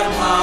Dharma.